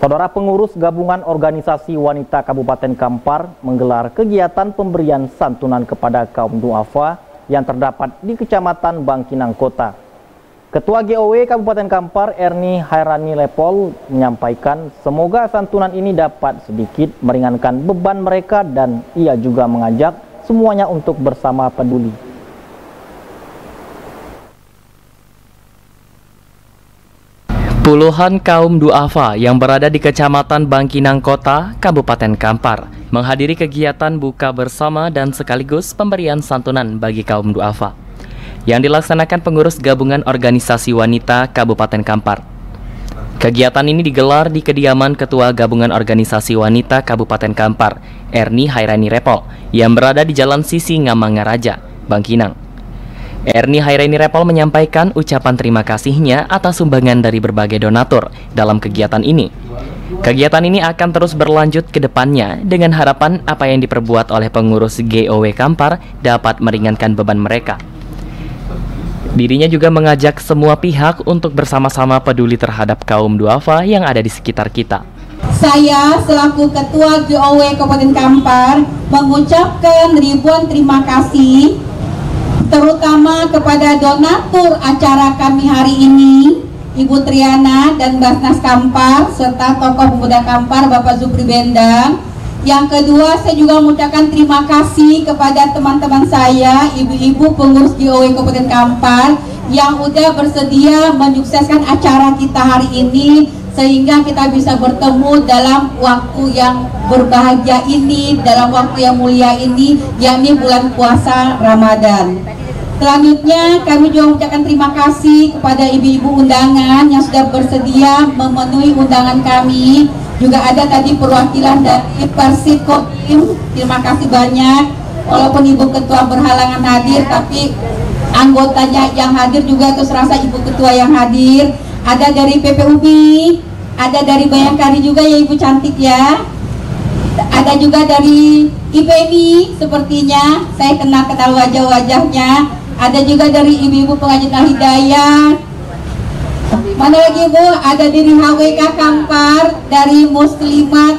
Saudara pengurus gabungan organisasi wanita Kabupaten Kampar menggelar kegiatan pemberian santunan kepada kaum duafa yang terdapat di Kecamatan Bangkinang Kota. Ketua GOW Kabupaten Kampar Erni Hairani Lepol menyampaikan semoga santunan ini dapat sedikit meringankan beban mereka dan ia juga mengajak semuanya untuk bersama peduli. Puluhan kaum duafa yang berada di Kecamatan Bangkinang Kota, Kabupaten Kampar, menghadiri kegiatan buka bersama dan sekaligus pemberian santunan bagi kaum duafa yang dilaksanakan pengurus gabungan organisasi wanita Kabupaten Kampar. Kegiatan ini digelar di kediaman Ketua Gabungan Organisasi Wanita Kabupaten Kampar, Erni Hairani Repol, yang berada di Jalan Sisi Ngamangaraja, Bangkinang. Erni Haireni Repol menyampaikan ucapan terima kasihnya atas sumbangan dari berbagai donatur dalam kegiatan ini. Kegiatan ini akan terus berlanjut ke depannya dengan harapan apa yang diperbuat oleh pengurus GOW Kampar dapat meringankan beban mereka. Dirinya juga mengajak semua pihak untuk bersama-sama peduli terhadap kaum duafa yang ada di sekitar kita. Saya selaku Ketua GOW Kabupaten Kampar mengucapkan ribuan terima kasih terutama kepada donatur acara kami hari ini Ibu Triana dan Basnas Kampar serta tokoh pemuda Kampar Bapak Zupri Bendang. Yang kedua saya juga mengucapkan terima kasih kepada teman-teman saya ibu-ibu pengurus GOW Kabupaten Kampar yang udah bersedia menyukseskan acara kita hari ini sehingga kita bisa bertemu dalam waktu yang berbahagia ini dalam waktu yang mulia ini yakni bulan puasa Ramadan Selanjutnya kami juga mengucapkan terima kasih kepada ibu-ibu undangan yang sudah bersedia memenuhi undangan kami. Juga ada tadi perwakilan dari Persib Kodim. Terima kasih banyak. Walaupun ibu ketua berhalangan hadir, tapi anggotanya yang hadir juga terus rasa ibu ketua yang hadir. Ada dari PPUB, ada dari Bayangkari juga ya ibu cantik ya. Ada juga dari IPMI sepertinya. Saya kenal-kenal wajah-wajahnya ada juga dari ibu-ibu pengajian al-hidayah mana lagi ibu ada dari HWK Kampar dari Muslimat.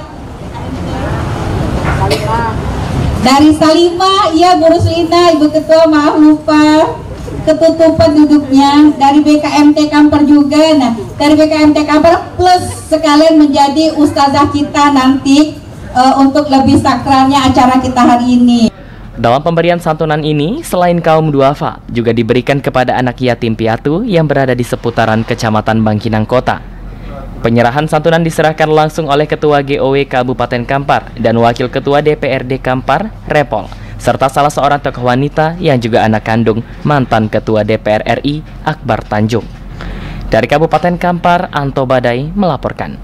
Dari Salima iya Bu Ruslina Ibu Ketua maaf lupa. Ketutupan duduknya dari BKMT Kampar juga. Nah dari BKMT Kampar plus sekalian menjadi ustazah kita nanti uh, untuk lebih sakralnya acara kita hari ini dalam pemberian santunan ini, selain kaum duafa, juga diberikan kepada anak yatim piatu yang berada di seputaran Kecamatan Bangkinang Kota. Penyerahan santunan diserahkan langsung oleh Ketua GOW Kabupaten Kampar dan Wakil Ketua DPRD Kampar, Repol, serta salah seorang tokoh wanita yang juga anak kandung mantan Ketua DPR RI, Akbar Tanjung. Dari Kabupaten Kampar, Anto Badai melaporkan.